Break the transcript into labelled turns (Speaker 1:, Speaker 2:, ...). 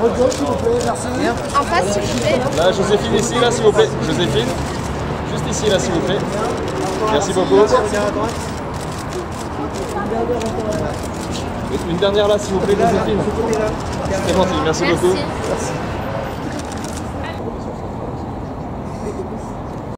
Speaker 1: Votre gauche, s'il vous merci. En face, vous plaît.
Speaker 2: Là, Joséphine, ici, là, s'il vous plaît. Joséphine, juste ici, là, s'il vous plaît. Merci beaucoup. Une dernière là, s'il vous plaît, Joséphine. C'est gentil, merci,
Speaker 1: merci.
Speaker 2: beaucoup. Merci.